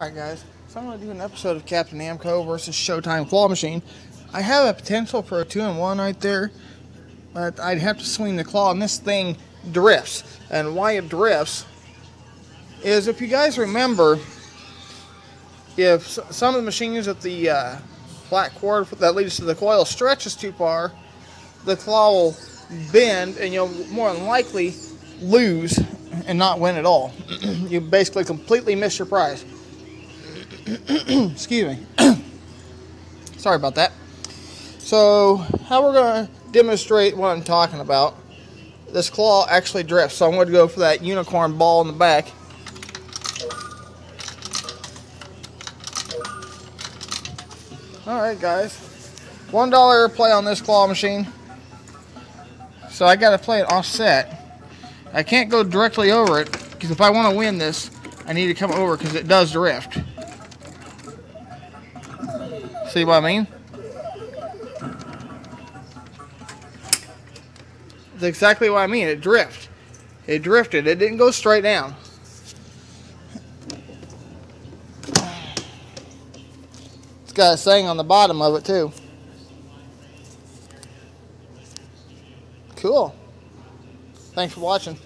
Alright guys, so I'm going to do an episode of Captain Namco versus Showtime Claw Machine. I have a potential for a 2-in-1 right there, but I'd have to swing the claw and this thing drifts. And why it drifts is if you guys remember, if some of the machines with the uh, black cord that leads to the coil stretches too far, the claw will bend and you'll more than likely lose and not win at all. you basically completely miss your prize. Excuse me. Sorry about that. So, how we're going to demonstrate what I'm talking about. This claw actually drifts, so I'm going to go for that unicorn ball in the back. Alright guys, $1 play on this claw machine. So I got to play it offset. I can't go directly over it, because if I want to win this, I need to come over because it does drift. See what I mean? That's exactly what I mean. It drifted. It drifted. It didn't go straight down. It's got a saying on the bottom of it too. Cool. Thanks for watching.